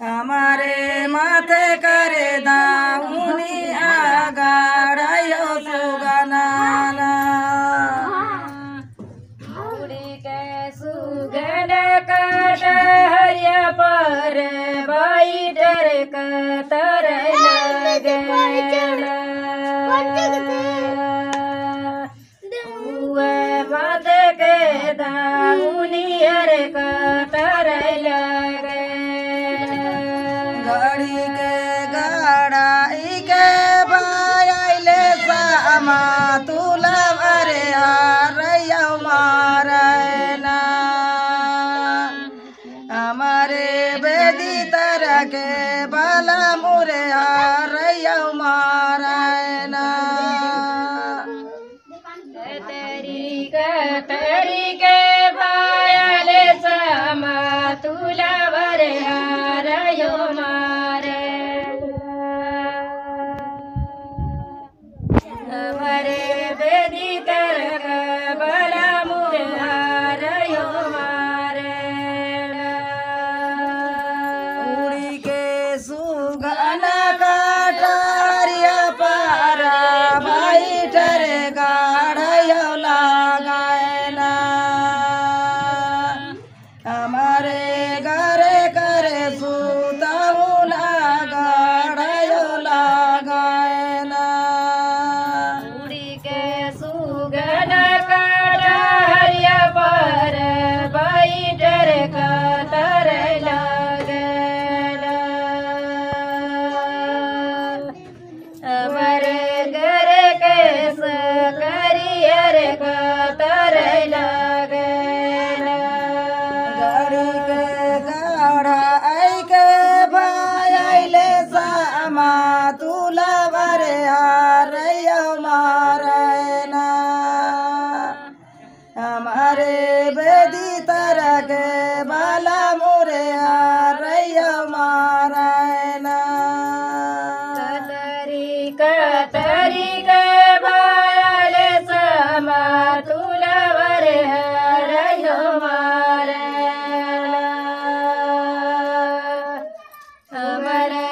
हमारे माथे करे दाऊनी आगाड़ो सुगना उड़ी के पर बाई डर लगे করে तरला But a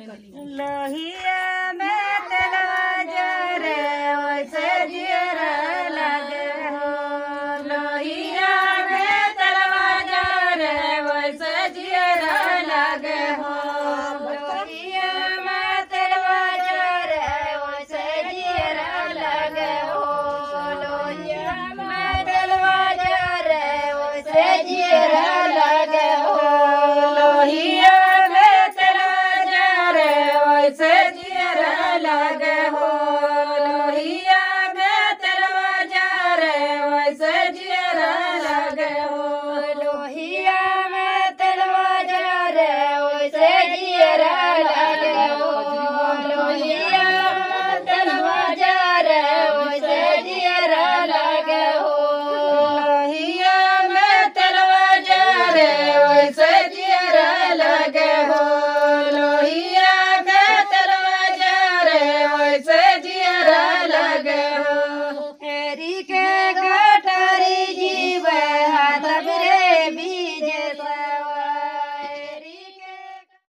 लोहिया में तलवाजर सजियर लग हो। लोहिया में लग लोहिया में तलवाजर सजियर लग हो। लोहिया में तलवाजर लग हो।